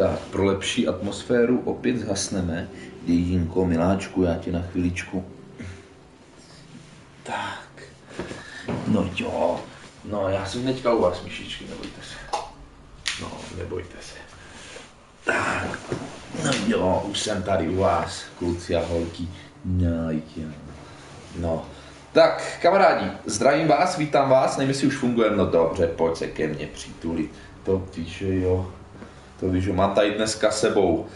Tak, pro lepší atmosféru opět zhasneme. Dějinko, miláčku, já tě na chviličku. Tak. No jo. No, já jsem teďka u vás, myšičky, nebojte se. No, nebojte se. Tak. No jo, už jsem tady u vás, kluci a holky. No jo. No. Tak, kamarádi, zdravím vás, vítám vás, nevím, jestli už fungujeme, no dobře, pojď se ke mně přitulit. To víš, že jo. To víš, že mám tady dneska sebou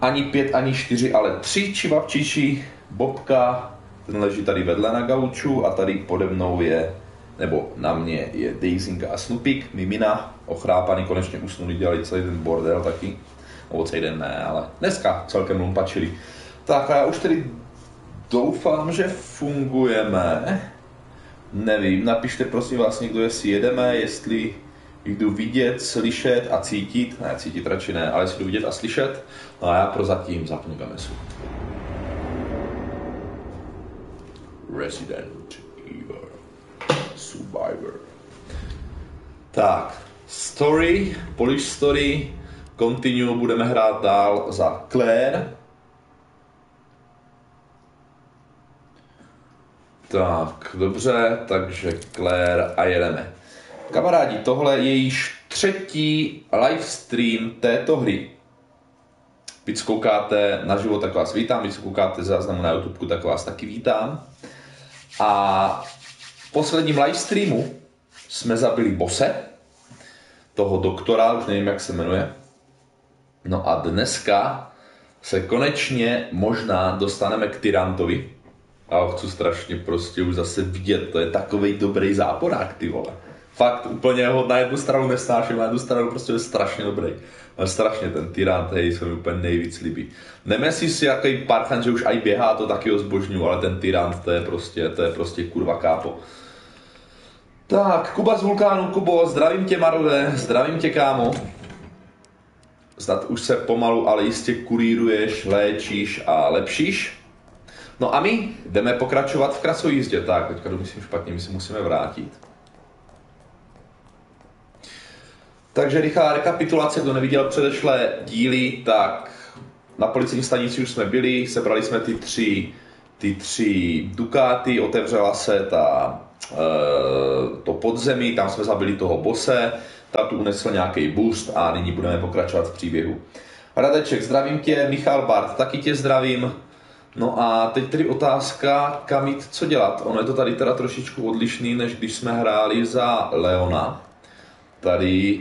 ani pět, ani čtyři, ale tři čivavčiči, Bobka, ten leží tady vedle na gauču a tady pode mnou je, nebo na mě je Daisinka a Snupik, Mimina, ochrápaný, konečně usnuli, dělali celý ten bordel taky, nebo celý den ne, ale dneska celkem lumpačili. Tak a já už tedy doufám, že fungujeme. Nevím, napište prosím vás někdo, jestli jedeme, jestli jdu vidět, slyšet a cítit, ne cítit radši ne, ale jestli jdu vidět a slyšet, no a já prozatím zapnu gamesu. Resident Evil Survivor. Tak, story, Polish story, continue, budeme hrát dál za Claire. Tak, dobře, takže Claire a jedeme. Kamarádi, tohle je již třetí livestream této hry. Víc koukáte na život, tak vás vítám, víc koukáte záznamu na YouTube, tak vás taky vítám. A v posledním livestreamu jsme zabili bose, toho doktora, už nevím, jak se jmenuje. No a dneska se konečně možná dostaneme k Tyrantovi. A ho chci strašně prostě už zase vidět, to je takový dobrý záporák, ty vole fakt úplně ho na jednu stranu nesnáším, na jednu stranu prostě je strašně dobrý. Ale strašně ten tyrant, hej, se mi úplně nejvíc líbí. Nemyslí si jaký parchan, že už aj běhá, to taky ho zbožňuju, ale ten tyrant, to je prostě, to je prostě kurva kápo. Tak, Kuba z Vulkánu, Kubo, zdravím tě Marode, zdravím tě kámo. Snad už se pomalu, ale jistě kuríruješ, léčíš a lepšíš. No a my jdeme pokračovat v krasojízdě. Tak, teďka to myslím špatně, my si musíme vrátit. Takže rychlá rekapitulace, kdo neviděl předešlé díly, tak na policejní stanici už jsme byli, sebrali jsme ty tři, ty tři Dukáty, otevřela se ta, e, to podzemí, tam jsme zabili toho bose, tam tu unesl nějaký boost a nyní budeme pokračovat v příběhu. Radeček, zdravím tě, Michal Bart, taky tě zdravím. No a teď tedy otázka, kam jít, co dělat. Ono je to tady teda trošičku odlišný, než když jsme hráli za Leona. Tady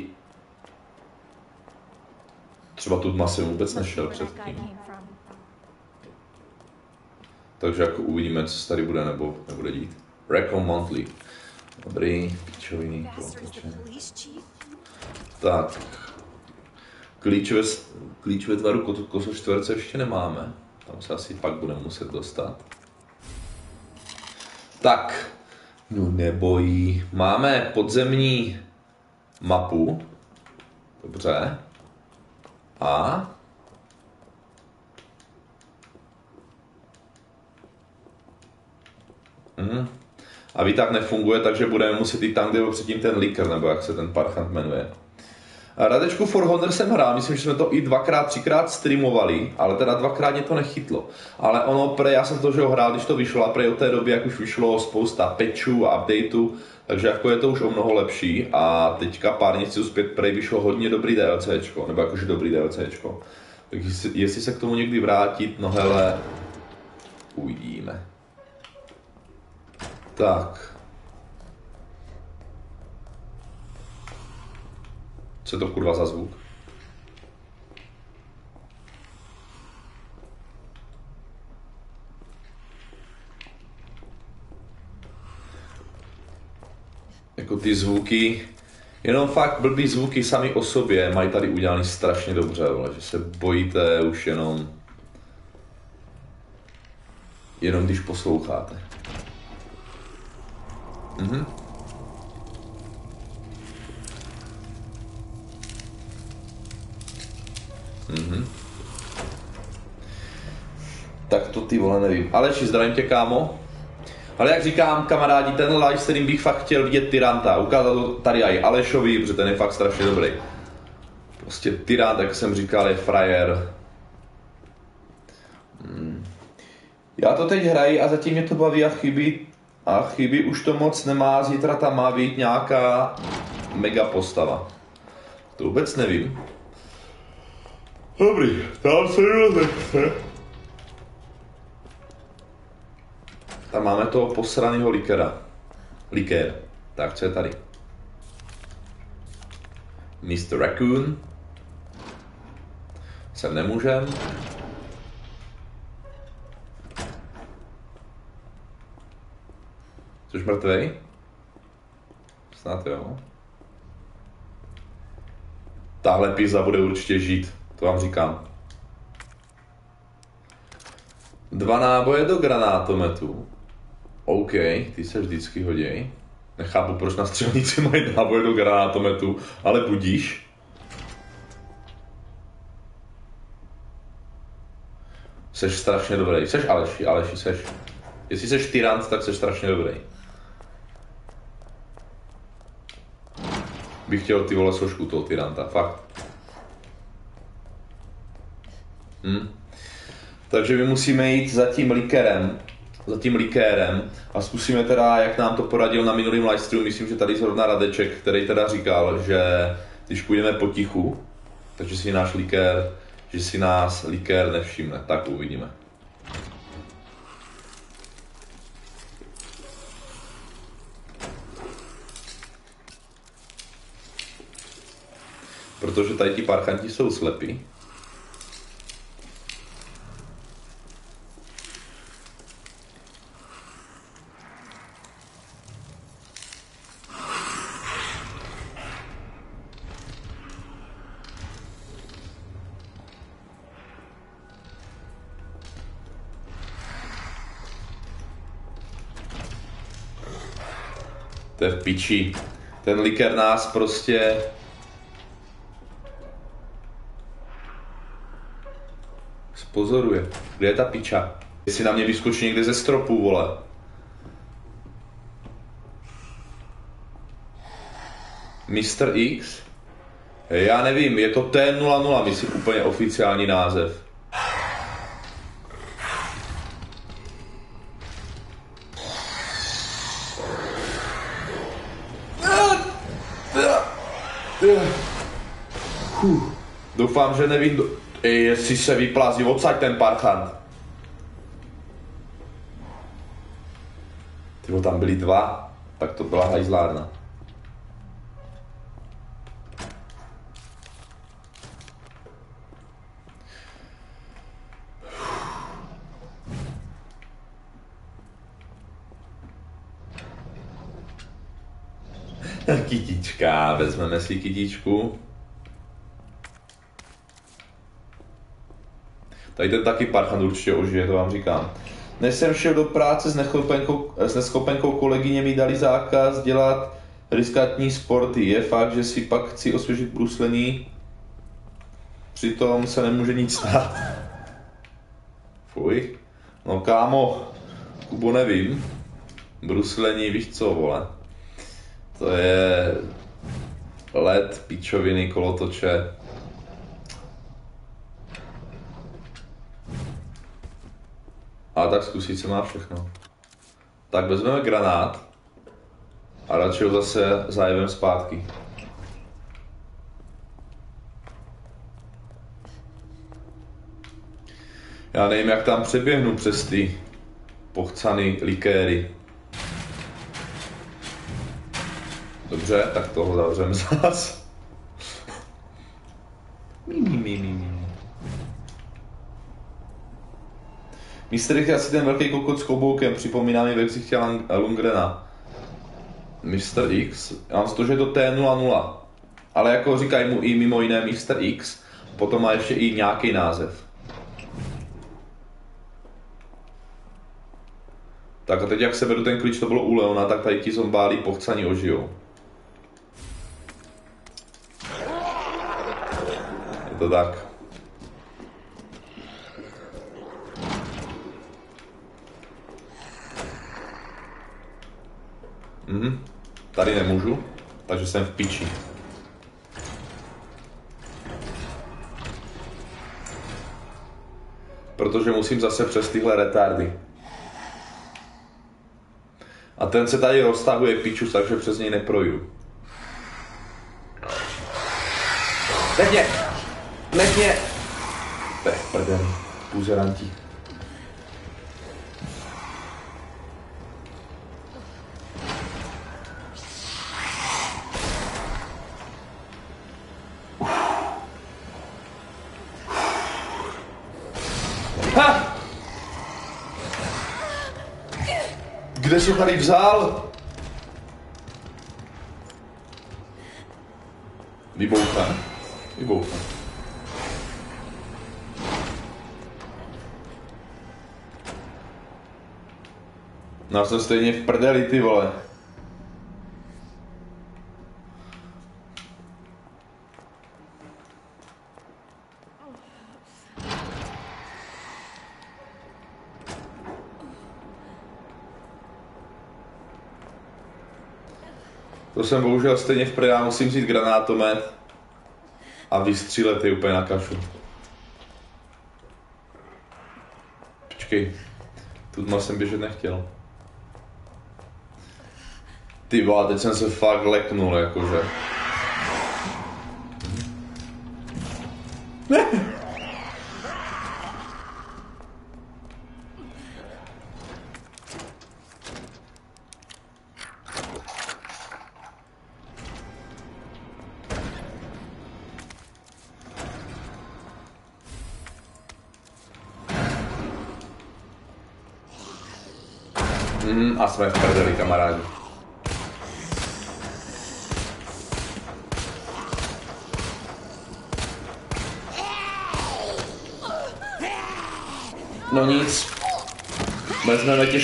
Třeba tu jsem vůbec nešel předtím. Takže jako uvidíme, co se tady bude nebo nebude dít. Recon Monthly. Dobrý, pičoviny, Tak. Klíčové, klíčové tvaru kosu čtverce ještě nemáme. Tam se asi pak budeme muset dostat. Tak. No nebojí. Máme podzemní mapu. Dobře. A Mhm. A výtah nefunguje, takže budeme muset jít tam, kde byl předtím ten líker, nebo jak se ten parchant jmenuje. Radečku For Honor jsem hrál, myslím, že jsme to i dvakrát, třikrát streamovali, ale teda dvakrát mě to nechytlo. Ale ono, pre, já jsem to, že ho hrál, když to vyšlo a pre od té doby, jak už vyšlo spousta patchů a updateů, takže jako je to už o mnoho lepší a teďka pár měsíců zpět prej vyšlo hodně dobrý DLCčko, nebo jakože dobrý DLCčko. Tak jestli se k tomu někdy vrátit, no hele, uvidíme. Tak. Co je to kurva za zvuk? jako ty zvuky, jenom fakt blbý zvuky sami o sobě mají tady udělaný strašně dobře, vole, že se bojíte už jenom jenom když posloucháte. Mhm. Tak to ty vole nevím. Aleši, zdravím tě, kámo. Ale jak říkám, kamarádi, ten live stream bych fakt chtěl vidět Tyranta. Ukázat to tady i Alešovi, protože ten je fakt strašně dobrý. Prostě tyrant, jak jsem říkal, je frajer. Hmm. Já to teď hraji a zatím mě to baví a chybí, a chybí už to moc nemá, zítra tam má být nějaká mega postava. To vůbec nevím. Dobrý, tam se nechce. Tam máme toho posraného likera. Likér. Tak, co je tady? Mr. Raccoon. Sem nemůžem. Jsi mrtvej? Snad jo. Tahle pizza bude určitě žít, to vám říkám. Dva náboje do granátometu. OK, ty se vždycky hoděj. Nechápu, proč na střelníci mají náboje do granátometu, ale budíš. Seš strašně dobrý. Seš Aleši, Aleši, seš. Jestli seš tyrant, tak seš strašně dobrý. Bych chtěl ty vole složku toho tyranta, fakt. Hm. Takže my musíme jít za tím likerem, za tím likérem a zkusíme teda, jak nám to poradil na minulém livestreamu, myslím, že tady zrovna Radeček, který teda říkal, že když půjdeme potichu, takže si náš likér, že si nás likér nevšimne. Tak uvidíme. Protože tady ti parchanti jsou slepí. Piči. Ten liker nás prostě... Spozoruje. Kde je ta piča? Jestli na mě vyskočí někde ze stropu, vole. Mr. X? Já nevím, je to T00, myslím úplně oficiální název. Doufám, že nevím, jestli se vyplází odsaď ten parchant. Ty tam byli dva, tak to byla hajzlárna. Kytička, vezmeme si kytičku. Tady ten taky parchant určitě ožije, to vám říkám. Než jsem šel do práce s, s neschopenkou kolegyně mi dali zákaz dělat riskantní sporty. Je fakt, že si pak chci osvěžit bruslení, přitom se nemůže nic stát. Fuj. No kámo, Kubo nevím. Bruslení, víš co, vole. To je led, pičoviny, kolotoče. A tak zkusit se má všechno. Tak vezmeme granát a radši ho zase zajevem zpátky. Já nevím, jak tam přeběhnu přes ty pochcany likéry. Dobře, tak toho zavřem zas. Mi, mi, mi, mi, mi. Je asi ten velký kokot s kloboukem, připomíná mi ve ksichtě Lungrena. Mr. X, já mám to, že je to T00, ale jako říkají mu i mimo jiné Mr. X, potom má ještě i nějaký název. Tak a teď jak se vedu ten klíč, to bylo u Leona, tak tady ti zombálí pochcaní ožijou. Je to tak. Mm, tady nemůžu, takže jsem v piči. Protože musím zase přes tyhle retardy. A ten se tady roztahuje piču, takže přes něj neproju. Teď mě! Teď mě! Pech, prdem, buzeranti. Ho tady vzal? Vybouchan. Vybouchan. No jsem stejně v prdeli, ty vole. To jsem bohužel stejně v já musím vzít granátomet a vystřílet je úplně na kašu. Počkej, tu jsem běžet nechtěl. Ty vole, teď jsem se fakt leknul, jakože.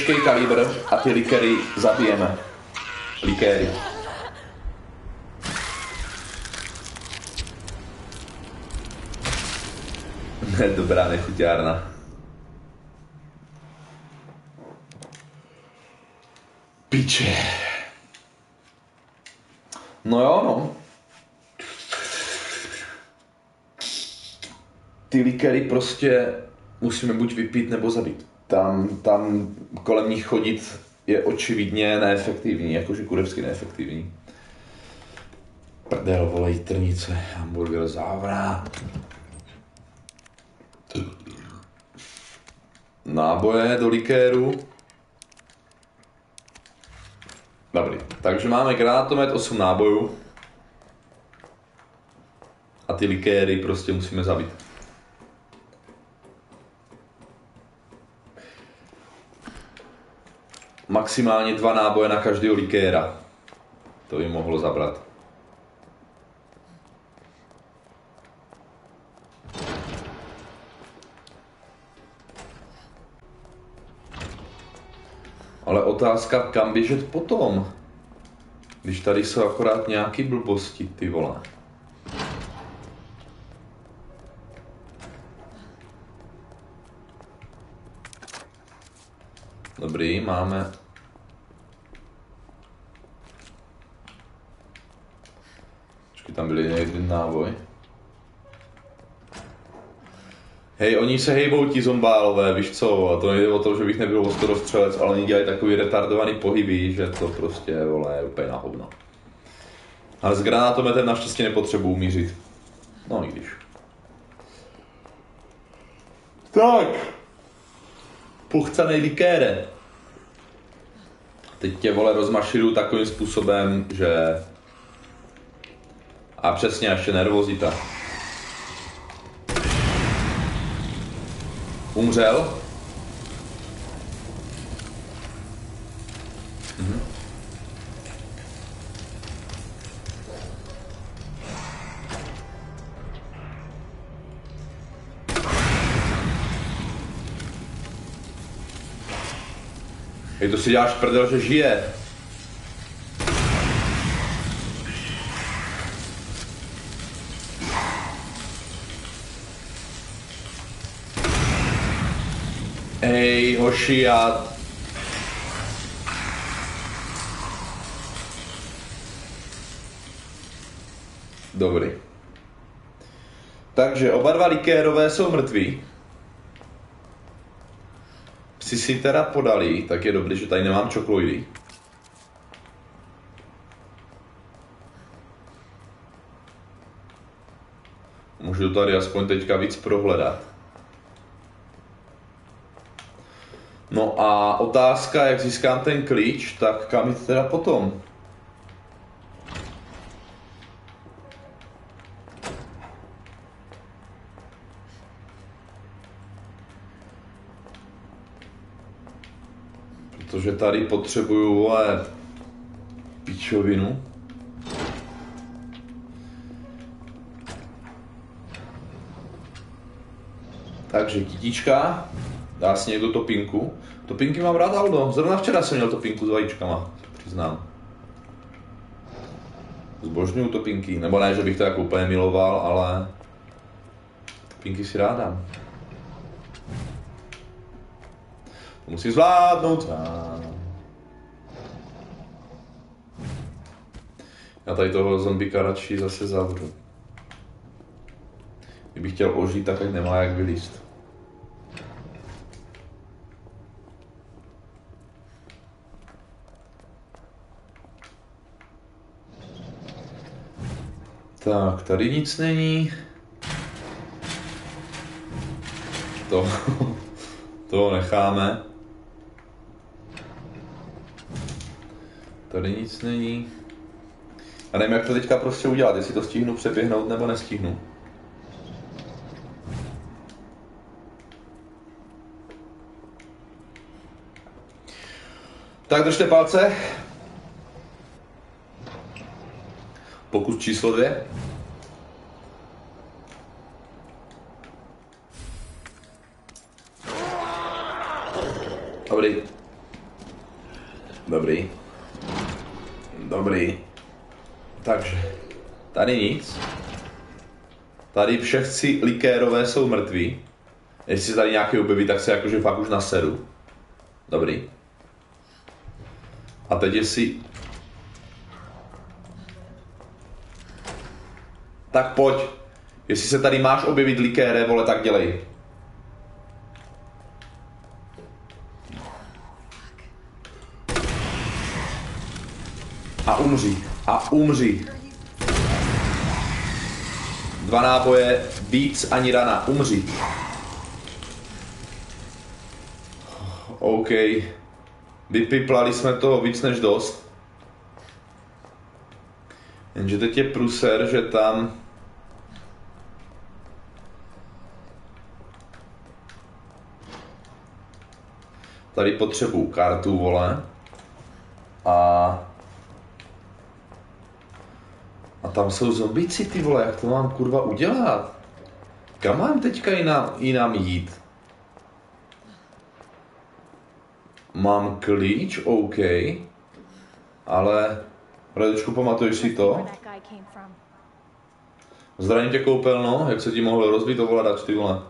Těžký kalibr a ty likery zabijeme. Likéry. Dobrá nechuťárna. Piče. No jo, no. Ty likery prostě musíme buď vypít nebo zabít. Tam, tam kolem nich chodit je očividně neefektivní, jakože kurevsky neefektivní. Prdel, vole, trnice, hamburger, závra. Náboje do likéru. Dobrý, takže máme granátomet, 8 nábojů. A ty likéry prostě musíme zabít. Maximálně dva náboje na každého likéra. To by mohlo zabrat. Ale otázka, kam běžet potom? Když tady jsou akorát nějaký blbosti, ty vole. Dobrý, máme... tam byly jeden náboj. Hej, oni se hejbou ti zombálové, víš co, a to nejde o to, že bych nebyl ostrostřelec, ale oni dělají takový retardovaný pohyby, že to prostě, vole, je úplně na hovno. Ale s granátometem naštěstí nepotřebuji mířit. No i když. Tak. Puchcanej likére. Teď tě, vole, rozmaširu takovým způsobem, že... A přesně, ještě nervozita. Umřel? Mhm. Hej, to si děláš prdel, že žije. Hoši, já... Dobrý. Takže oba dva likérové jsou mrtví. psi si teda podali, tak je dobrý, že tady nemám čokloidy. Můžu tady aspoň teďka víc prohledat. No a otázka, jak získám ten klíč, tak kam jít teda potom? Protože tady potřebuju ale pičovinu. Takže kytička, dá si někdo topinku. Topinky mám rád, Aldo. Zrovna včera jsem měl topinku s vajíčkama, přiznám. Zbožňuju topinky, nebo ne, že bych to jako úplně miloval, ale topinky si rád dám. To musí zvládnout. Já tady toho zombika radši zase zavřu. Kdybych chtěl ožít, tak ať nemá jak vylíst. Tak, tady nic není. To, to necháme. Tady nic není. A nevím, jak to teďka prostě udělat, jestli to stihnu přeběhnout nebo nestihnu. Tak držte palce. Číslo dvě. Dobrý. Dobrý. Dobrý. Takže, tady nic. Tady všechci likérové jsou mrtví. Jestli se tady nějaký objeví, tak se jakože fakt už naseru. Dobrý. A teď jestli... Tak pojď. Jestli se tady máš objevit likére, vole, tak dělej. A umří. A umří. Dva náboje, víc ani rana. Umří. OK. Vypiplali jsme toho víc než dost. Jenže teď je pruser, že tam tady potřebuju kartu, vole. A a tam jsou zombíci, ty vole, jak to mám kurva udělat? Kam mám teďka jinam, jinam jít? Mám klíč, OK. Ale, Radečku, pamatuješ si to? Zdravím tě, koupelno, jak se ti mohl rozbít ovladač, ty vole?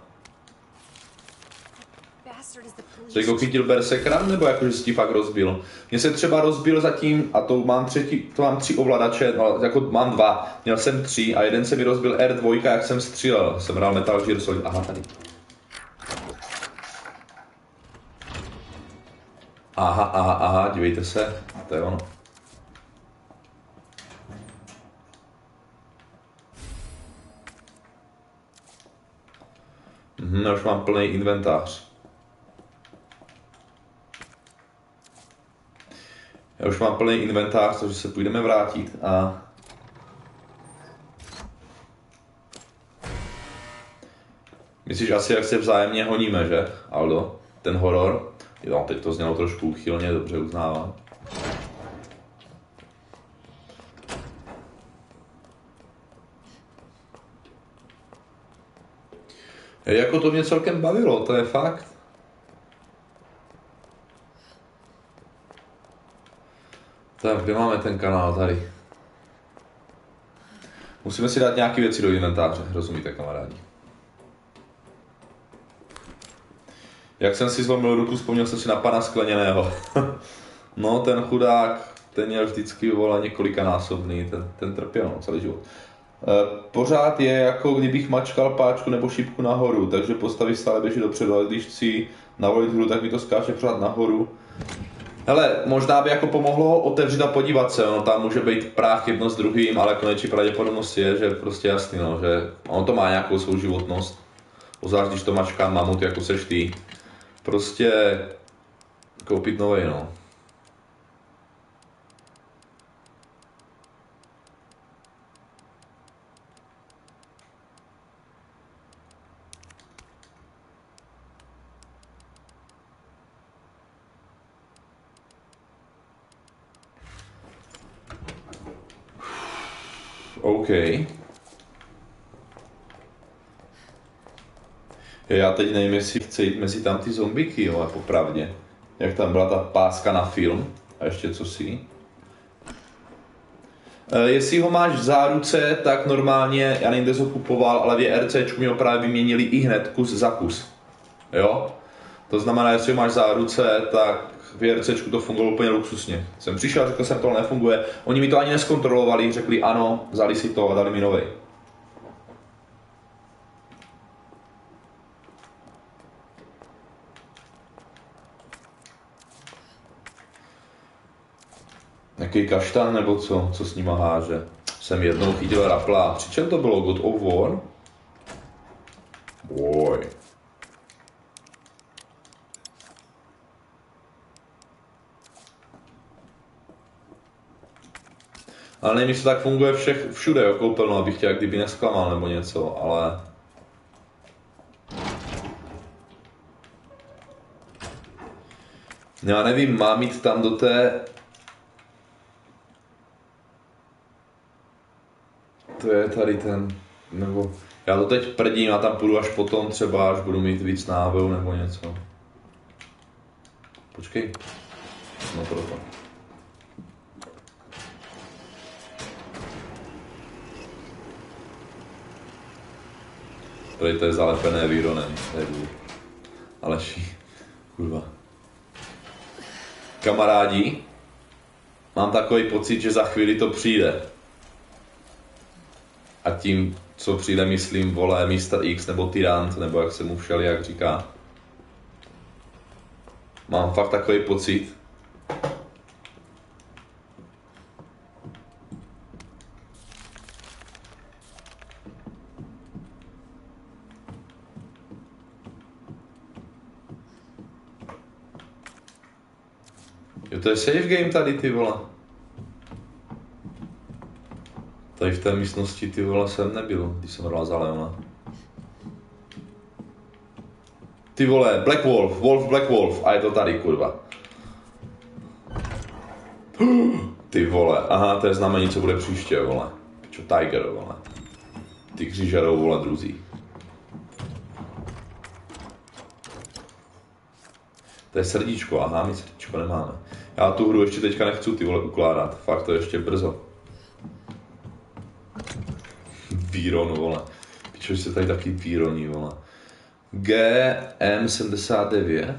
Jsi jako chytil bersekran, nebo jakože jsi ti fakt rozbil? Mně se třeba rozbil zatím, a to mám, třetí, to mám tři ovladače, no, jako mám dva, měl jsem tři a jeden se mi rozbil R2, jak jsem střílel. Jsem hrál Metal Gear Solid, aha, tady. Aha, aha, aha, dívejte se, to je ono. Mhm, už mám plný inventář. Já už mám plný inventář, takže se půjdeme vrátit a Myslíš asi, jak se vzájemně honíme, že, Aldo? Ten horor? Jo, teď to znělo trošku uchylně, dobře uznávám. Jako to mě celkem bavilo, to je fakt. Tak, kde máme ten kanál tady? Musíme si dát nějaké věci do inventáře, rozumíte kamarádi? Jak jsem si zlomil ruku, vzpomněl jsem si na pana Skleněného. no, ten chudák, ten měl vždycky vola několikanásobný, ten, ten trpěl no, celý život. E, pořád je jako kdybych mačkal páčku nebo šipku nahoru, takže postavy stále běží dopředu, ale když chci navolit hru, tak mi to skáče pořád nahoru. Hele, možná by jako pomohlo otevřít a podívat se, no tam může být práh jedno s druhým, ale konečně pravděpodobnost je, že prostě jasný, no, že on to má nějakou svou životnost. Ozvlášť, když to mačká mamut, jako seš ty. Prostě koupit nový, no. OK. Já teď nevím, jestli chci jít mezi tam ty zombiky, jo, jako popravdě. Jak tam byla ta páska na film a ještě co si. E, jestli ho máš v záruce, tak normálně, já nevím, kde ho kupoval, ale v JRCčku mi ho právě vyměnili i hned kus za kus. Jo? To znamená, jestli ho máš v záruce, tak v JRCčku to fungovalo úplně luxusně. Jsem přišel, řekl jsem, to nefunguje. Oni mi to ani neskontrolovali, řekli ano, vzali si to a dali mi nový. Jaký kaštan nebo co, co s nima háže. Jsem jednou chytil rapla. Při čem to bylo? God of War? Boy. Ale nevím, jestli tak funguje všech, všude, jo, koupelnu, abych tě jak kdyby nesklamal nebo něco, ale... Já nevím, mám jít tam do té... To je tady ten, nebo... Já to teď prdím a tam půjdu až potom třeba, až budu mít víc návou nebo něco. Počkej. No proto. Tady to je zalepené výronem. Aleši, kurva. Kamarádi, mám takový pocit, že za chvíli to přijde. A tím, co přijde, myslím, vole Mr. X nebo Tyrant, nebo jak se mu všeli jak říká. Mám fakt takový pocit, to je safe game tady, ty vole. Tady v té místnosti, ty vole, jsem nebyl, když jsem hrál za Leona. Ty vole, Black Wolf, Wolf, Black Wolf, a je to tady, kurva. Ty vole, aha, to je znamení, co bude příště, vole. Čo Tiger, vole. Ty křížarou, vole, druzí. To je srdíčko, aha, my srdíčko nemáme. Já tu hru ještě teďka nechci ty vole ukládat, fakt to je ještě brzo. Víron, vole. Pičo, se tady taky víroní, vole. GM79.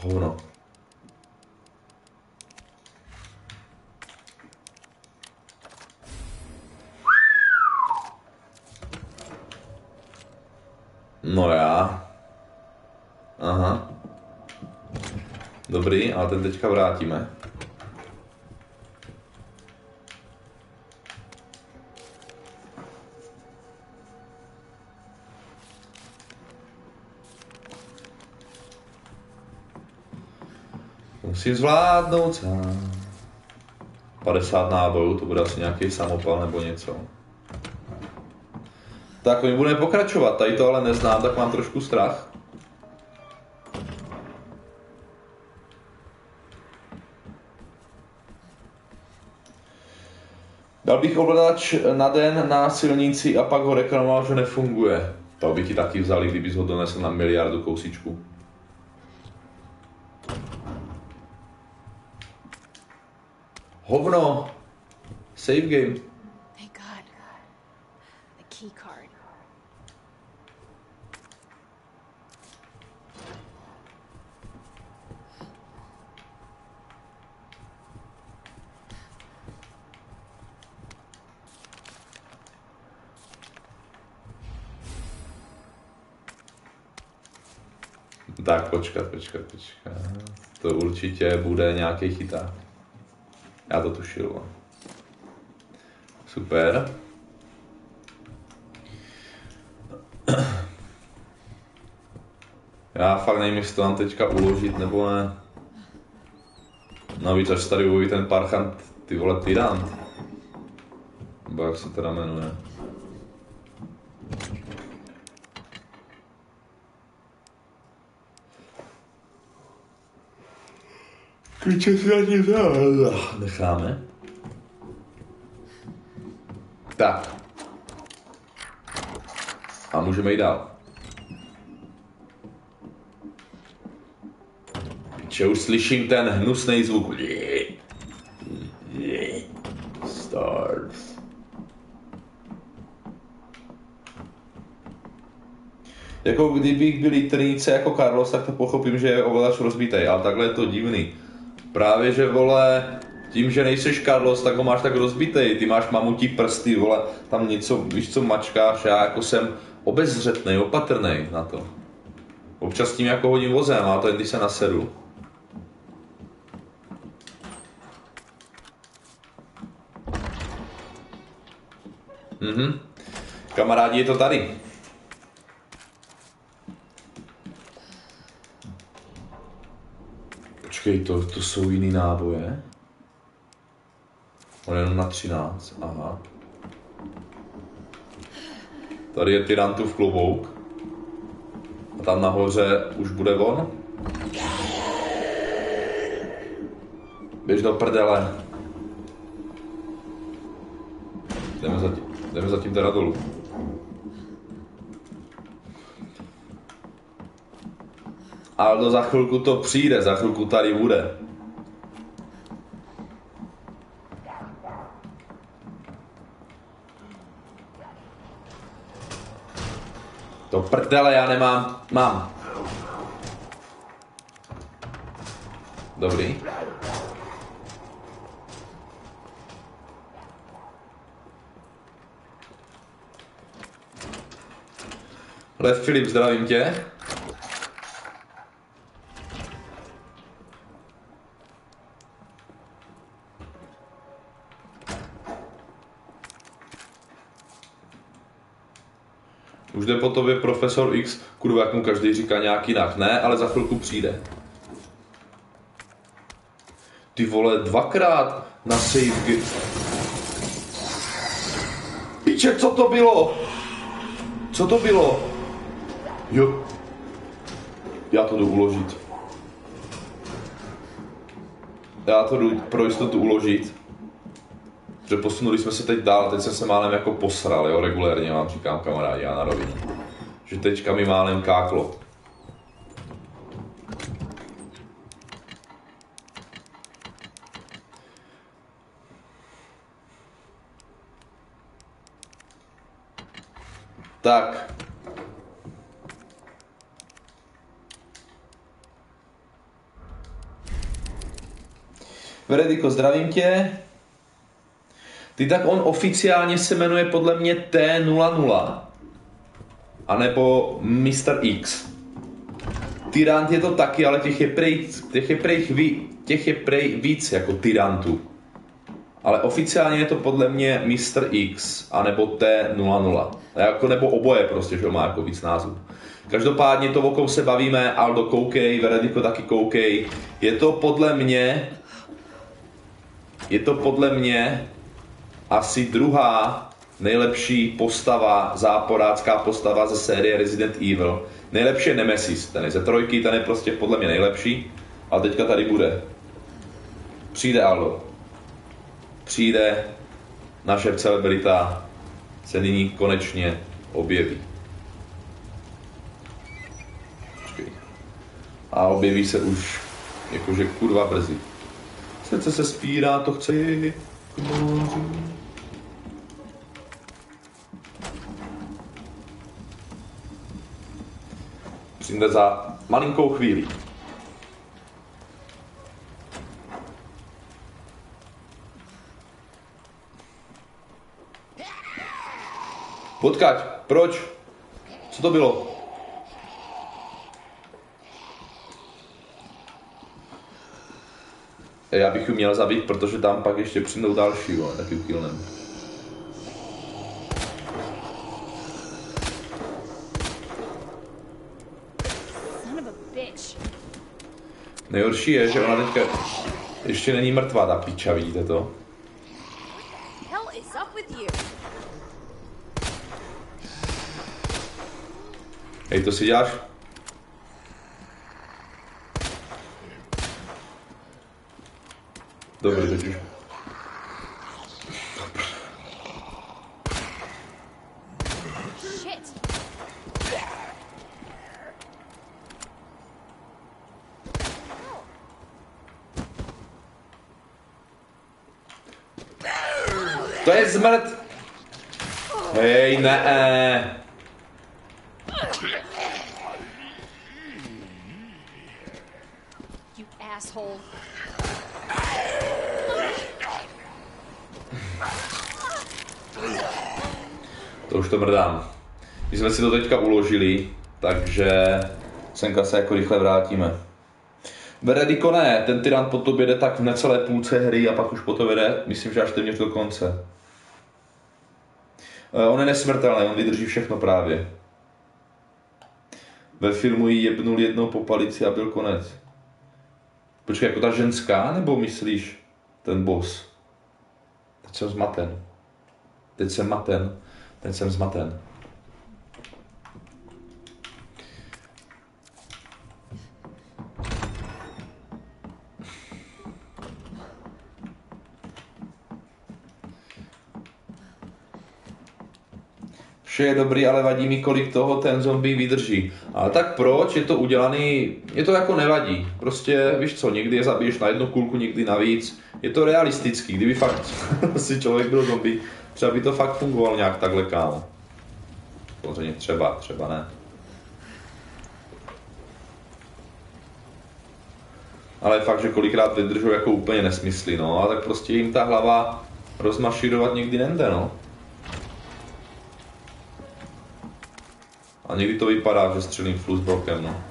Hovno. No já. Aha. Ten teďka vrátíme. Musím zvládnout sám. 50 nábojů, to bude asi nějaký samopal nebo něco. Tak my budeme pokračovat, tady to ale neznám, tak mám trošku strach. Dal bych ovladač na den na silnici a pak ho reklamoval, že nefunguje. To by ti taky vzali, kdybys ho donesl na miliardu kousíčku. Hovno. Save game. Thank God. The key card. Počkat, počkat, počkat. To určitě bude nějaký chyták. Já to tušil. Super. Já fakt nevím, jestli to mám teďka uložit nebo ne. Navíc až tady uvidí ten parchant, ty vole, tyrant. Nebo jak se teda jmenuje. Klíče si ani necháme. Tak. A můžeme jít dál. Že už slyším ten hnusný zvuk. Stars. Jako kdybych byl jitrnice jako Carlos, tak to pochopím, že je ovladač rozbitý, ale takhle je to divný. Právě, že vole, tím, že nejseš Carlos, tak ho máš tak rozbitý, ty máš mamutí prsty, vole, tam něco, víš co, mačkáš, já jako jsem obezřetný, opatrný na to. Občas tím jako hodím vozem, a to jen když se nasedu. Mhm. Kamarádi, je to tady. Počkej, to, to jsou jiný náboje? On je jenom na 13, aha. Tady je Tyrantův klobouk. A tam nahoře už bude on. Běž do prdele. Jdeme zatím, jdeme zatím teda dolů. Ale to za chvilku to přijde, za chvilku tady bude. To prdele já nemám, mám. Dobrý. Lev Filip, zdravím tě. Jde po tobě profesor X, kurva, jak mu každý říká nějak jinak. Ne, ale za chvilku přijde. Ty vole, dvakrát na save Piče, co to bylo? Co to bylo? Jo. Já to jdu uložit. Já to jdu pro jistotu uložit. Že posunuli jsme se teď dál, teď jsem se málem jako posral, jo, regulérně vám říkám kamarádi, já na rovině. Že teďka mi málem káklo. Tak. Verediko, zdravím tě. Ty tak on oficiálně se jmenuje podle mě T00. A nebo Mr. X. Tyrant je to taky, ale těch je prej, těch je prej, ví, těch je prej víc jako tyrantů. Ale oficiálně je to podle mě Mr. X, anebo T00. A Jako, nebo oboje prostě, že má jako víc názvů. Každopádně to, o kom se bavíme, Aldo koukej, Verediko taky koukej. Je to podle mě, je to podle mě asi druhá nejlepší postava, záporácká postava ze série Resident Evil. Nejlepší je Nemesis, ten je ze trojky, ten je prostě podle mě nejlepší. A teďka tady bude. Přijde Aldo. Přijde naše celebrita se nyní konečně objeví. A objeví se už jakože kurva brzy. Srdce se spírá, to chce. Přijde za malinkou chvíli. Potkať, proč? Co to bylo? Já bych ji měl zabít, protože tam pak ještě přijdou další, jo, taky killnem. Nejhorší je, že ona teďka ještě není mrtvá, ta piča, vidíte to? Hej, to si děláš? Dobře, teď už. To je zmrt! Hej, ne. You asshole. To už to mrdám. My jsme si to teďka uložili, takže senka se jako rychle vrátíme. Verediko ne, ten tyran po tobě jde tak v necelé půlce hry a pak už po to vede, myslím, že až téměř do konce. Eh, On je nesmrtelný, on vydrží všechno právě. Ve filmu jí jebnul jednou po palici a byl konec. Počkej, jako ta ženská, nebo myslíš ten boss? Teď jsem zmaten. Teď jsem maten. Teď jsem zmaten. Vše je dobrý, ale vadí mi, kolik toho ten zombie vydrží. Ale tak proč? Je to udělaný, je to jako nevadí. Prostě, víš co, někdy je zabiješ na jednu kulku, někdy navíc. Je to realistický, kdyby fakt si člověk byl zombie, třeba by to fakt fungovalo nějak takhle kámo. Samozřejmě třeba, třeba ne. Ale fakt, že kolikrát vydržou jako úplně nesmysly, no. A tak prostě jim ta hlava rozmašírovat někdy nende, no. A někdy to vypadá, že střelím flusbrokem, no.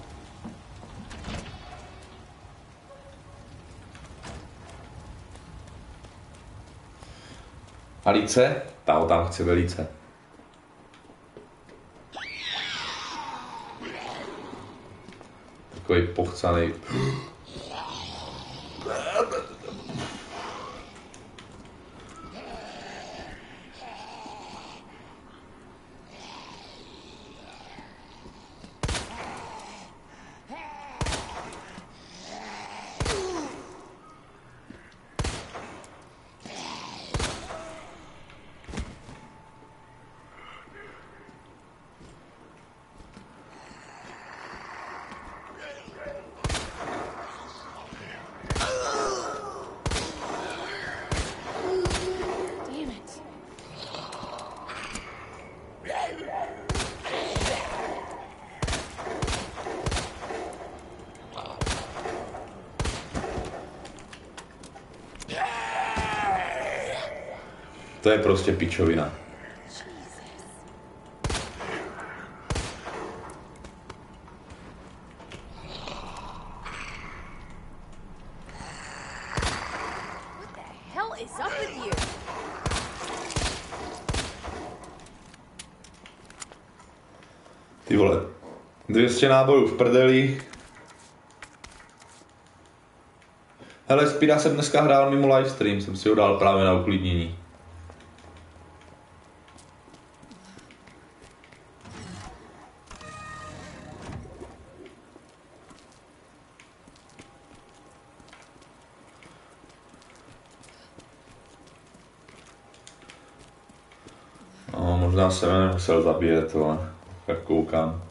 Alice? Ta ho tam chce velice. Takový pochcaný. To je prostě pičovina. Ty vole. 200 nábojů v prdeli. Hele, Spira jsem dneska hrál mimo livestream, jsem si ho dal právě na uklidnění. No, možná jsem je nemusel zabíjet, ale tak koukám.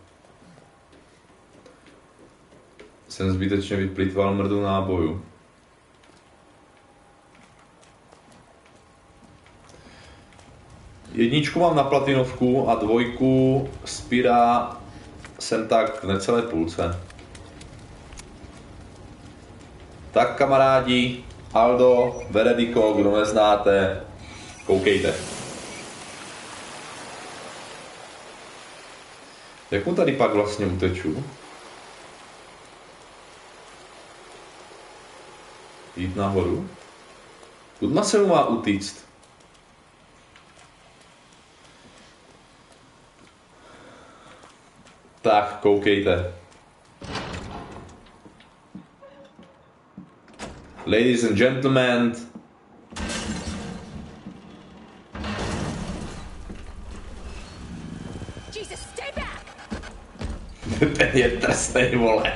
Jsem zbytečně vyplýtval mrdu náboju. Jedničku mám na platinovku a dvojku Spira jsem tak v necelé půlce. Tak kamarádi, Aldo, Verediko, kdo neznáte, koukejte. Jak mu tady pak vlastně uteču? Jít nahoru? Kudma se mu má utíct? Tak, koukejte. Ladies and gentlemen, je trstej, vole.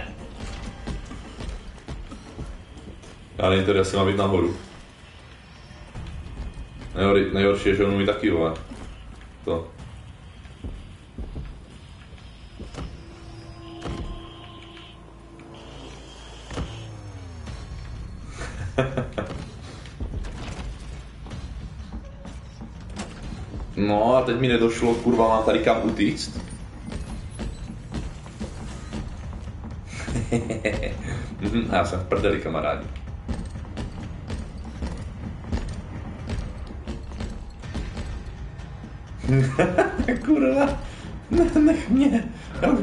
Já nevím, tady asi má být nahoru. Nejhor, nejhorší je, že on umí taky, vole. To. No a teď mi nedošlo, kurva, mám tady kam utíct. Mhm, já jsem v prdeli, kamarádi. Kurva, ne, nech mě, já už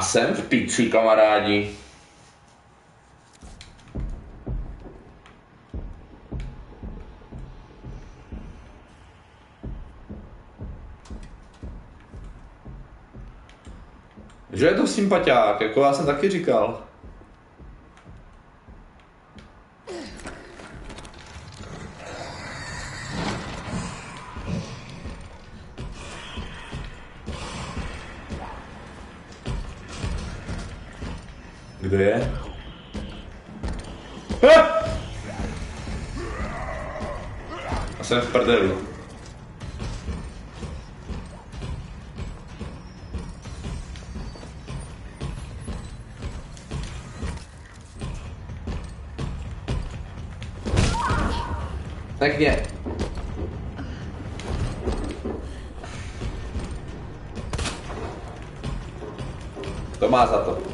Jsem v piči, kamarádi. Že je to sympatiák, jako já jsem taky říkal. Kde je? Ha! A jsem v prdeli. Tak mě. To má za to.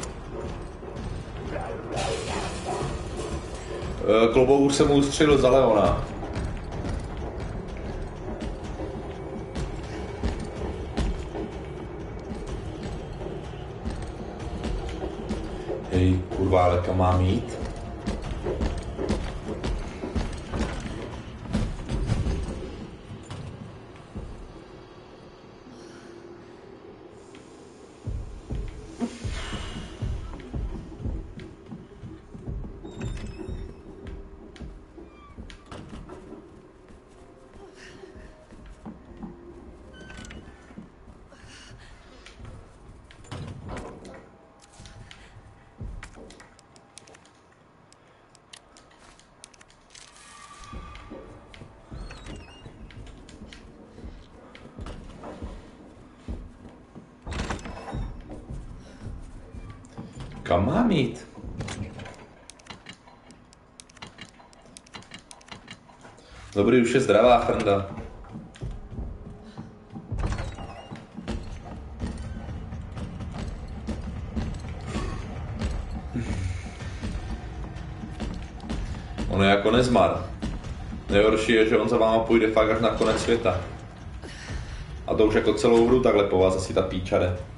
Klobouk už se mu ustřelil za Leona. Hej, kurva, ale kam mám jít? Mám jít? Dobrý, už je zdravá frnda. On je jako nezmar. Nejhorší je, že on za váma půjde fakt až na konec světa. A to už jako celou hru takhle po vás asi ta píča jde.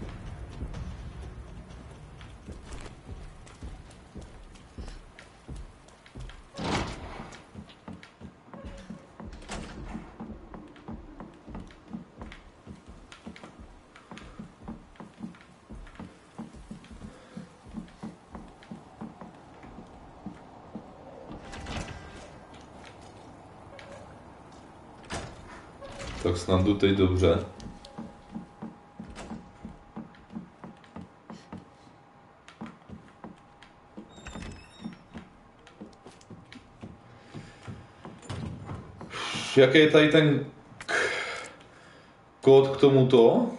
Tak snad jdu teď dobře. Jaký je tady ten k- kód k tomuto?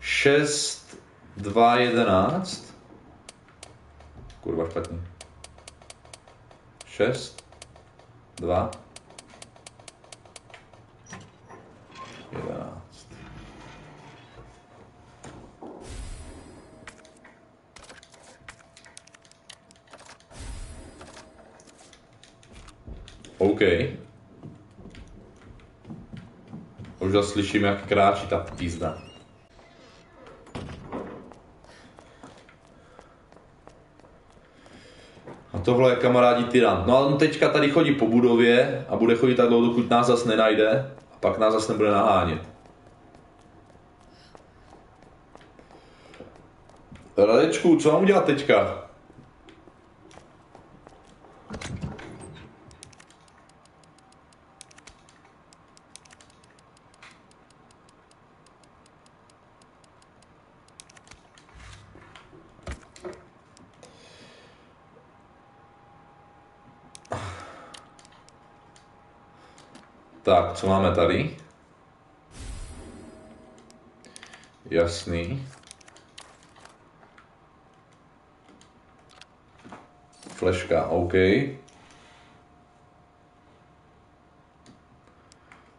6, 2, 11. Kurva špatně. 6, Dva. Jedenáct. OK. Už slyším, jak kráčí ta pízda. Tohle je kamarádi tyrant. No a on teďka tady chodí po budově a bude chodit tak dlouho, dokud nás zase nenajde a pak nás zase nebude nahánět. Radečku, co mám udělat teďka? Co máme tady? Jasný. Fleška, OK.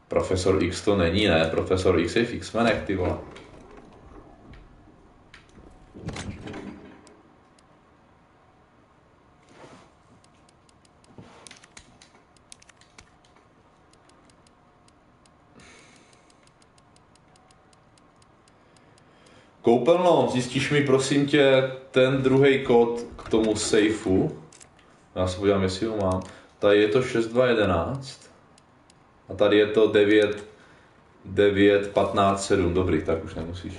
Profesor X to není, ne? Profesor X je v X-menech, ty vole. Koupelno, zjistíš mi prosím tě ten druhý kód k tomu safeu. Já se podívám, jestli ho mám. Tady je to 6211 a tady je to 9, 9, 15, 7. Dobrý, tak už nemusíš.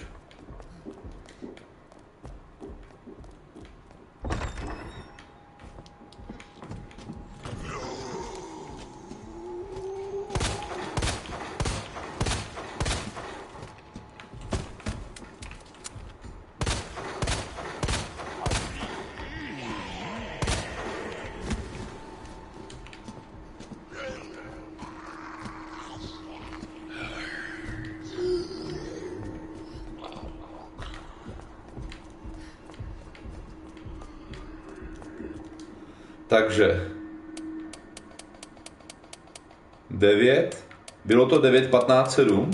To 9, 15, 7,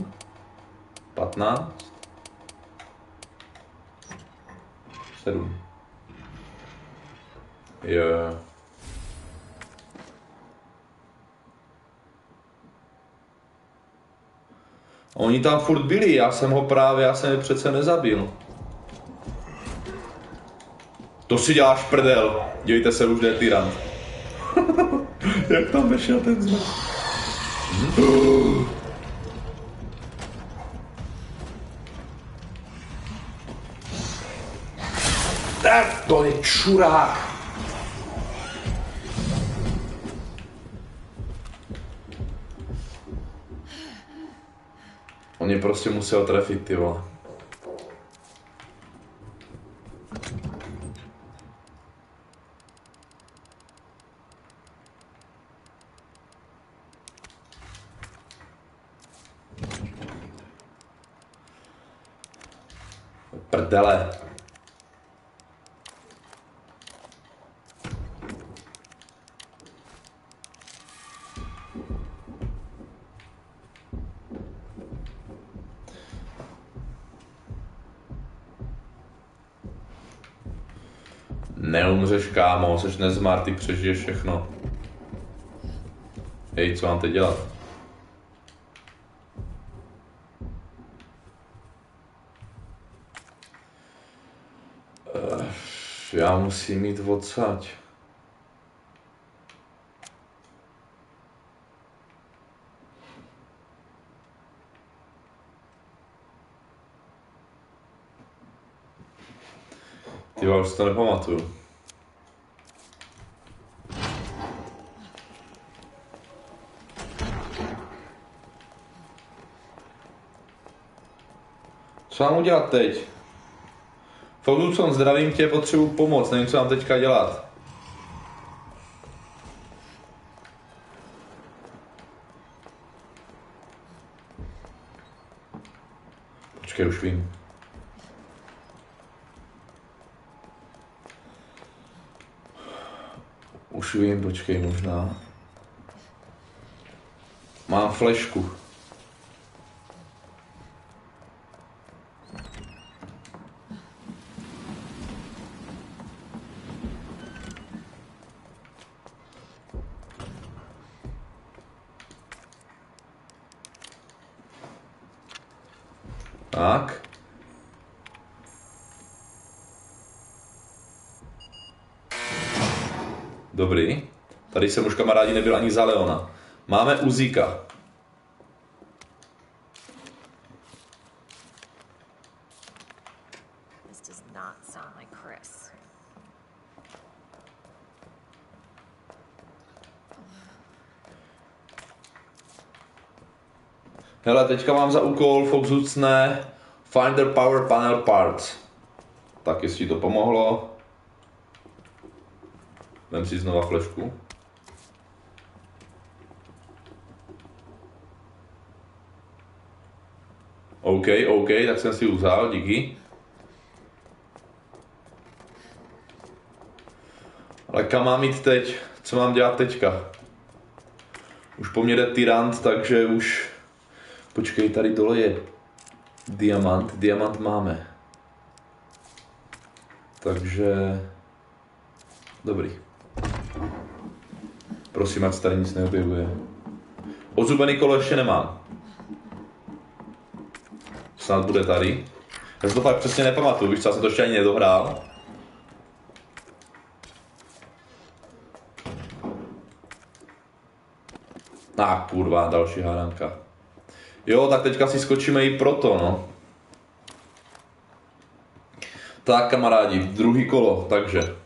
15, 7. Jo. Oni tam furt byli, já jsem ho právě, já jsem je přece nezabil. To si děláš prdel. Dívejte se, už jde tyrant. Jak tam vešel ten znak? tak čurák. On prostě musel trefit, ty vole. Prdele. Neumřeš, kámo, jsi nezmar, ty přežiješ všechno. Hej, co mám teď dělat? Eh, Já musím mít odsaď. Ty už to nepamatuju. Co mám udělat teď? Folucon, zdravím tě, potřebuji pomoc, nevím, co mám teďka dělat. Počkej, už vím. Už vím, počkej, možná. Mám flešku. Tak. Dobrý. Tady jsem už kamarádi nebyl ani za Leona. Máme Uzíka. Hele, teďka mám za úkol Fox Hucne Finder Power Panel Parts. Tak jestli to pomohlo. Vem si znova flešku. OK, OK, tak jsem si vzal, díky. Ale kam mám jít teď? Co mám dělat teďka? Už po mně jde tyrant, takže už... Počkej, tady dole je diamant. Diamant máme. Takže... Dobrý. Prosím, ať tady nic neobjevuje. Ozubený kolo ještě nemám. Snad bude tady. Já si to fakt přesně nepamatuju, víš co, já jsem to ještě ani nedohrál. A ah, kurva, další hádanka. Jo, tak teďka si skočíme i proto, no. Tak kamarádi, druhý kolo, takže.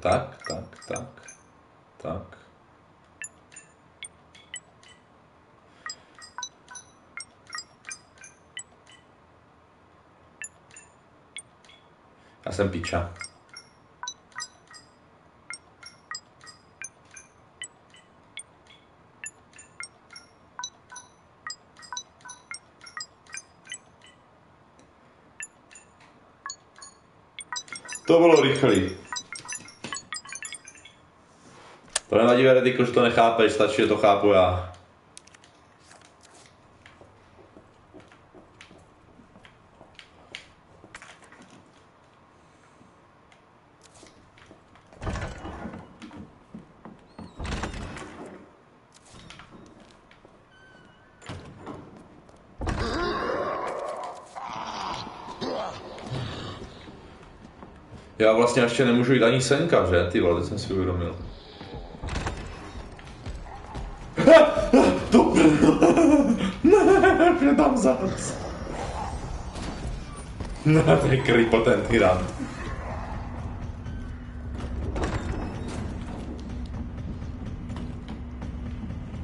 Tak, tak, tak, tak. Já jsem piča. To bylo rychlý. To nevadí, Verediku, že to nechápeš, stačí, že to chápu já. Já vlastně ještě nemůžu jít ani senka, že? Ty vole, teď jsem si uvědomil. Že tam zas. Ne, to je creepo ten tyran.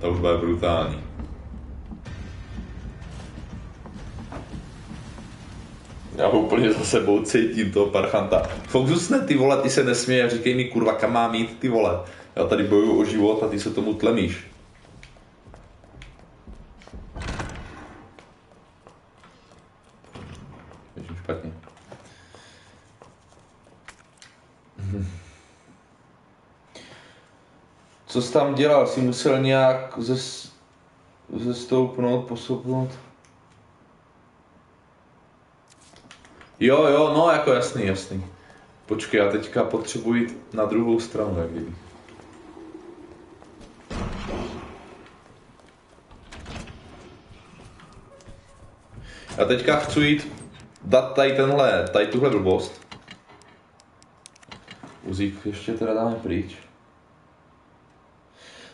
To už bude brutální. Já ho úplně za sebou cítím toho parchanta. Foxus ne, ty vole, ty se nesměje, říkej mi kurva, kam mám jít, ty vole. Já tady bojuju o život a ty se tomu tlemíš. Ježím špatně. Co jsi tam dělal? Jsi musel nějak zes, zestoupnout, posoupnout? Jo, jo, no jako jasný, jasný. Počkej, já teďka potřebuji jít na druhou stranu, jak kdyby. Já teďka chci jít dát tady tenhle, tady tuhle blbost. Uzík ještě teda dáme pryč.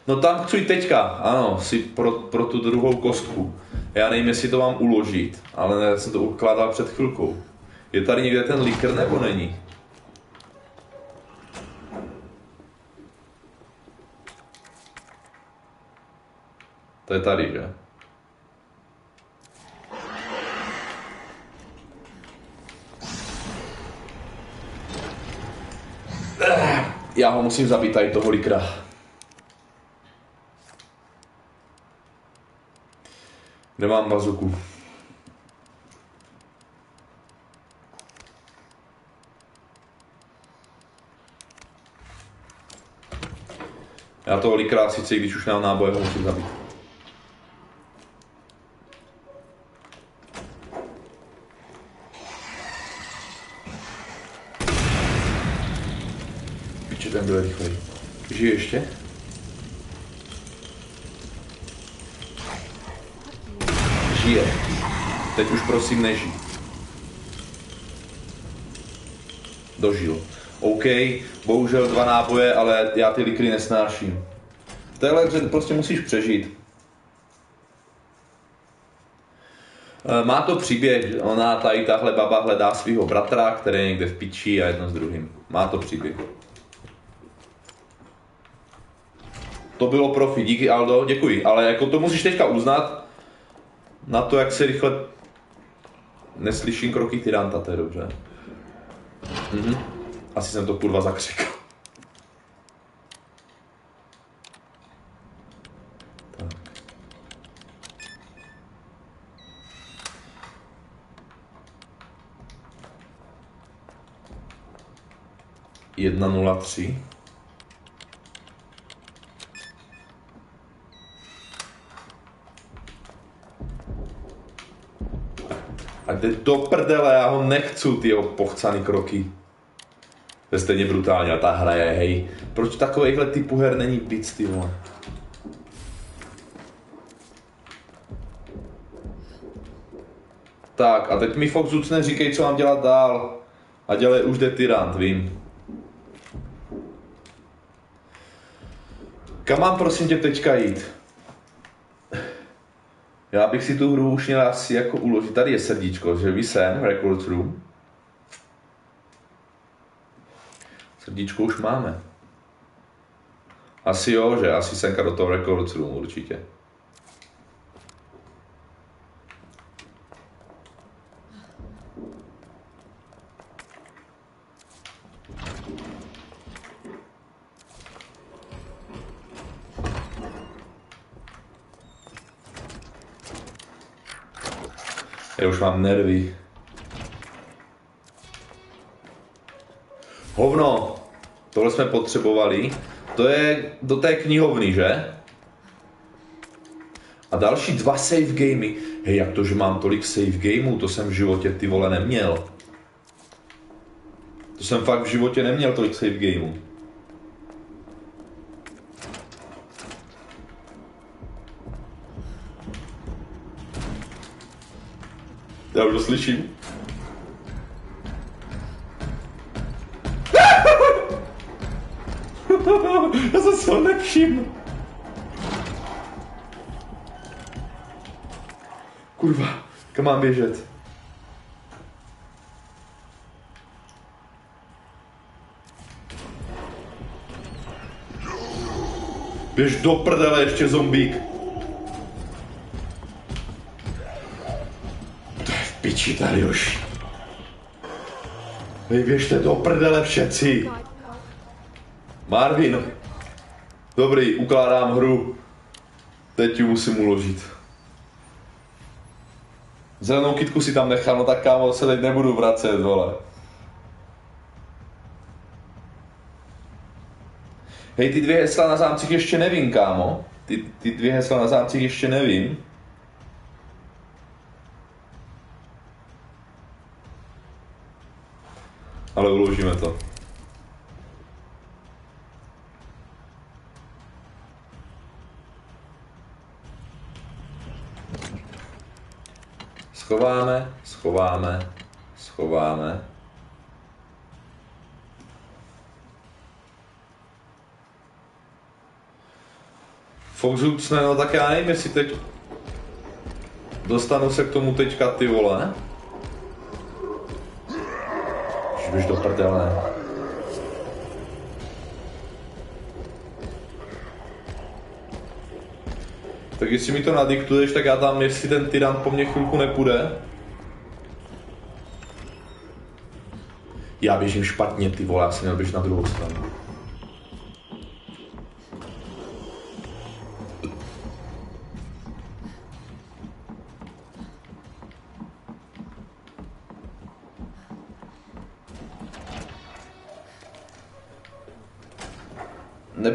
No tam chci teďka, ano, si pro, pro tu druhou kostku. Já nevím, jestli to mám uložit, ale já jsem to ukládal před chvilkou. Je tady někde ten líker nebo není? To je tady, že? Já ho musím zabít tady toho likra. Nemám bazuku. Já toho likra sice, když už mám náboje, musím zabít. Piče, ten byl rychlej. Žije ještě? Nežij. Dožil. OK, bohužel dva náboje, ale já ty likry nesnáším. V téhle hře prostě musíš přežít. E, Má to příběh, ona tady tahle baba hledá svého bratra, který je někde v piči a jedno s druhým. Má to příběh. To bylo profi, díky Aldo, děkuji. Ale jako to musíš teďka uznat na to, jak se rychle neslyším kroky tyranta, to je dobře. Mhm. Asi jsem to kurva zakřikl. Jedna nula tři. Jde do prdele, já ho nechci, ty jeho pochcaný kroky. To je stejně brutální a ta hra je, hej. Proč takovýchhle typu her není víc, ty vole? Tak, a teď mi Fox Zucne říkej, co mám dělat dál. A dělej už jde tyrant, vím. Kam mám prosím tě teďka jít? Já bych si tu hru už měl asi jako uložit. Tady je srdíčko, že vy sem, Records Room. Srdíčko už máme. Asi jo, že? Asi senka do toho Records Room určitě. Já už mám nervy. Hovno, tohle jsme potřebovali. To je do té knihovny, že? A další dva save gamey. Hej, jak to, že mám tolik save gameů, to jsem v životě ty vole neměl. To jsem fakt v životě neměl tolik save gameů. Já už to slyším. Já jsem se ho nevšiml. Kurva, kam mám běžet? Běž do prdele ještě zombík. Tady už. Hej, běžte do prdele všetci. Marvin. Dobrý, ukládám hru. Teď ji musím uložit. Zelenou kitku si tam nechal, no tak kámo, se teď nebudu vracet, vole. Hej, ty dvě hesla na zámcích ještě nevím, kámo. Ty, ty dvě hesla na zámcích ještě nevím. Ale uložíme to. Schováme, schováme, schováme. Foxhoodsne, no tak já nevím, jestli teď dostanu se k tomu teďka ty vole. Už běž do prdele. Tak jestli mi to nadiktuješ, tak já tam, jestli ten tyrant po mně chvilku nepůjde. Já běžím špatně, ty vole, já jsem měl běžet na druhou stranu.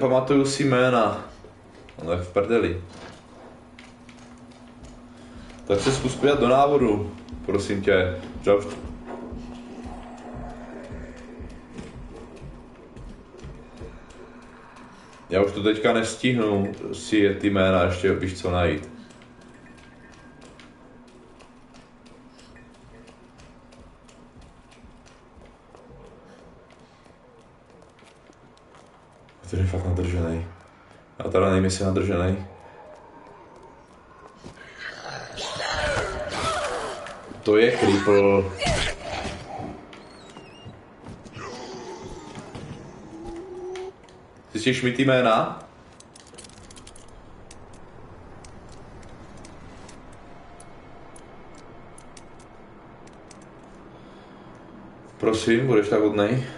Nepamatuju si jména. Tak v prdeli. Tak se zkus do návodu, prosím tě. Čau. Já už to teďka nestihnu si je ty jména ještě, víš co najít. A teda nevím, jestli je nadržený. To je creeper. Zjistíš mi ty jména? Prosím, budeš tak hodnej.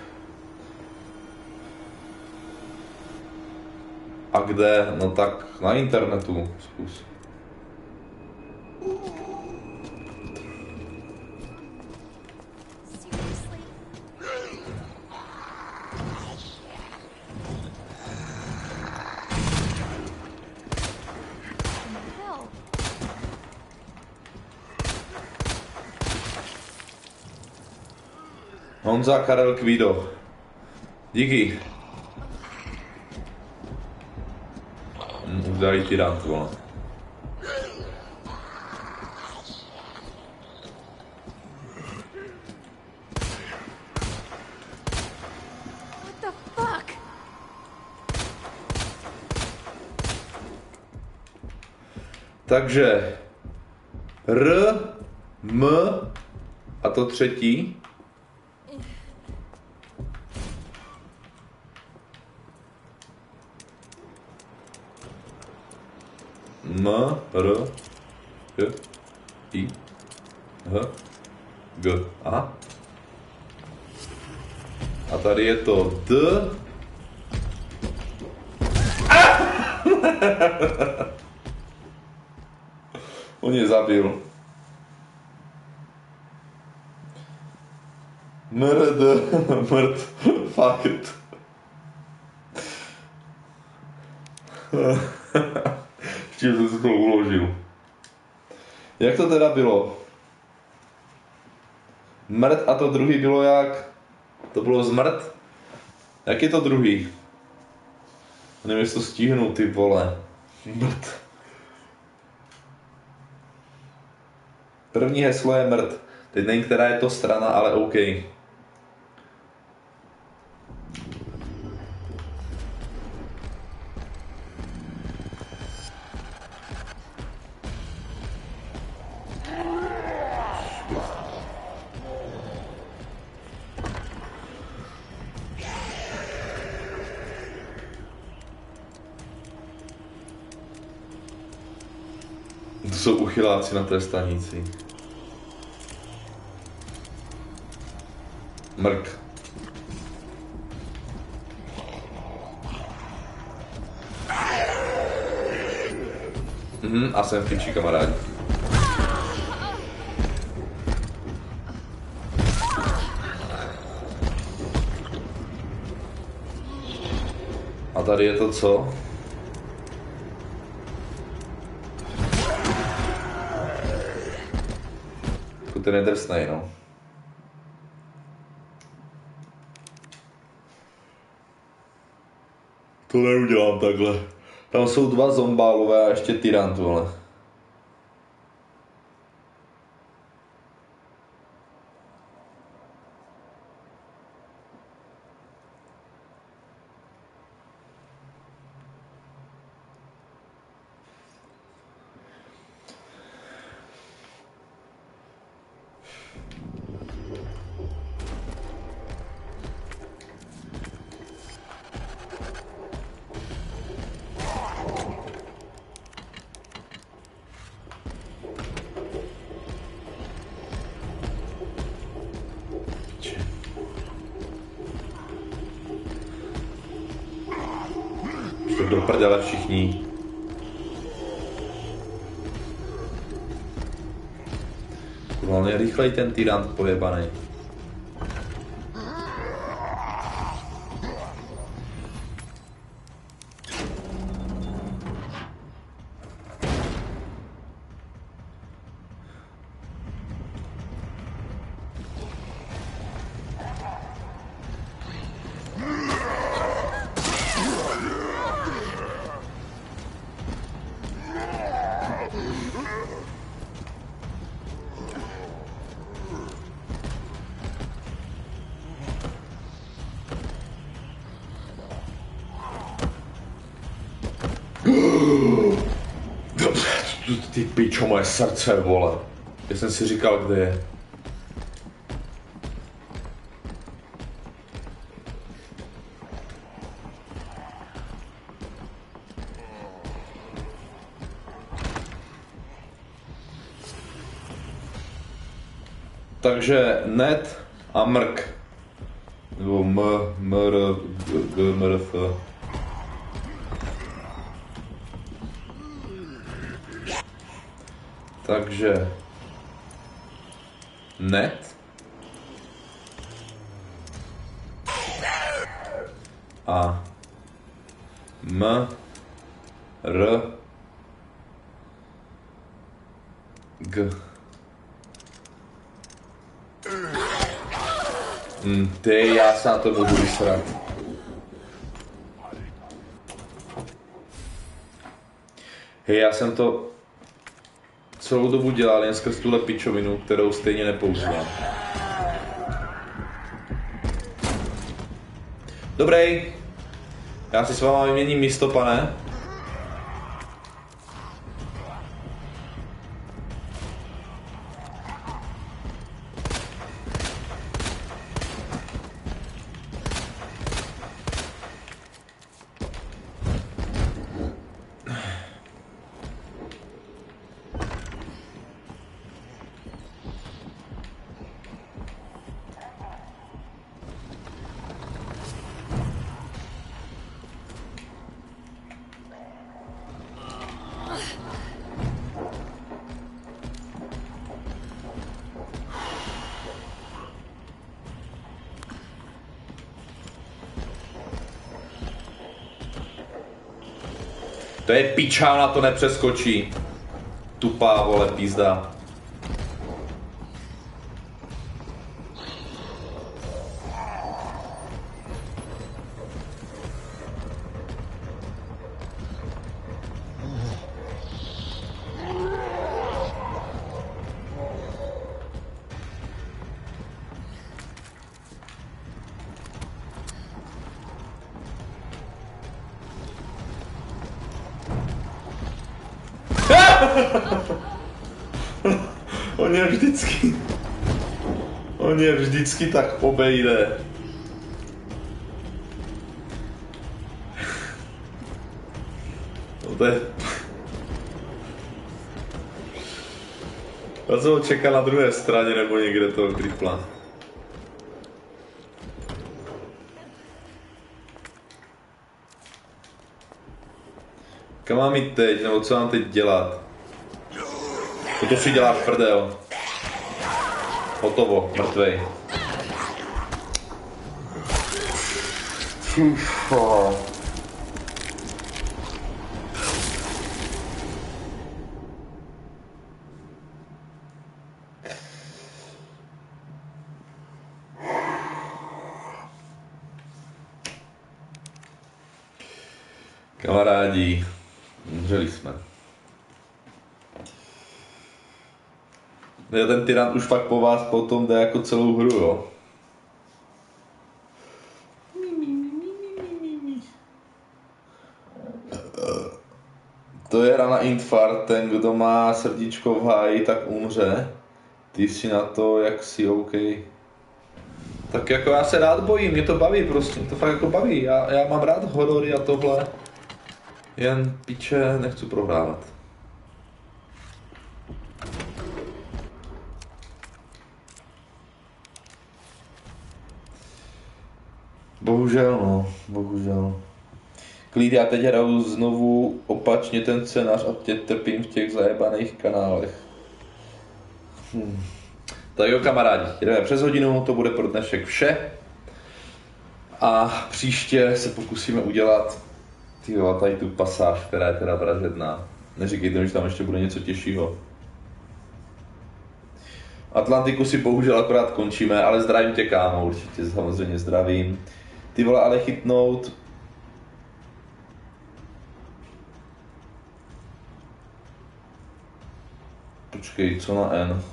A kde? No tak na internetu zkus. Honza Karel Kvido. Díky. Hm, Udarí tyrant, vole. Takže R, M a to třetí. 2. Ah! On je zabil. Mrd, mrt, fakt. Tím jsem si to uložil. Jak to teda bylo? Mrt a to druhý bylo jak? To bylo zmrt? Jak je to druhý? Nevím, jestli to stihnu, ty vole. Mrd. První heslo je mrd. Teď nevím, která je to strana, ale OK. Uchyláci na té stanici. Mrk. Mhm, a jsem v kamarádi. A tady je to co? Ten je drsnej, no. To neudělám takhle. Tam jsou dva zombálové a ještě tyrant, vole. Prdele všichni. Kurva, on je rychlej ten tyrant pojebaný. Ty, pičo, moje srdce, vole. Já jsem si říkal, kde je. Takže net a mrk. Nebo m, mr, g, g, mr, f. Takže net a m r g Hm, ty, já se na to budu vysrat. Hej, já jsem to celou dobu dělal jen skrz tuhle pičovinu, kterou stejně nepoužívám. Dobrý. Já si s váma vyměním místo, pane. To je pičána, to nepřeskočí. Tupá, vole, pízda. Vždycky tak obejde. No to je... Já jsem ho čekal na druhé straně nebo někde toho kripla. Kam mám jít teď, nebo co mám teď dělat? To si dělá prdel. Hotovo, mrtvej. Fífo. Kamarádi, umřeli jsme. Ten tyrant už fakt po vás potom jde jako celou hru, jo. Rana infart, ten, kdo má srdíčko v háji, tak umře. Ty si na to, jak si OK. Tak jako já se rád bojím, mě to baví prostě, to fakt jako baví. Já, já mám rád horory a tohle. Jen piče, nechci prohrávat. Bohužel, no, bohužel. Klid, já teď hraju znovu opačně ten scénář a tě trpím v těch zajebaných kanálech. Hm. Tak jo, kamarádi, jdeme přes hodinu, to bude pro dnešek vše. A příště se pokusíme udělat ty tady tu pasáž, která je teda vražedná. Neříkejte mi, že tam ještě bude něco těžšího. Atlantiku si bohužel akorát končíme, ale zdravím tě, kámo, určitě samozřejmě zdravím. Ty vole, ale chytnout Počkej, co na N?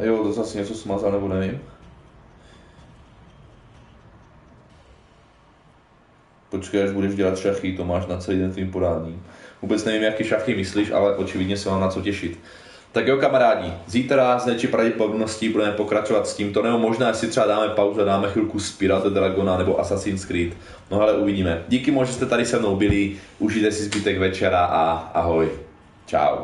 Jo, to zase něco smazal, nebo nevím. Počkej, až budeš dělat šachy, to máš na celý den tvým podání. Vůbec nevím, jaký šachy myslíš, ale očividně se mám na co těšit. Tak jo, kamarádi, zítra z největší pravděpodobností budeme pokračovat s tímto, nebo možná si třeba dáme pauzu dáme chvilku Spirit the Dragona nebo Assassin's Creed. No ale uvidíme. Díky moc, že jste tady se mnou byli, užijte si zbytek večera a ahoj. Čau.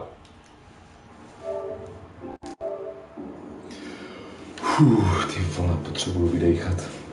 Fuh, ty vole, potřebuju vydechat.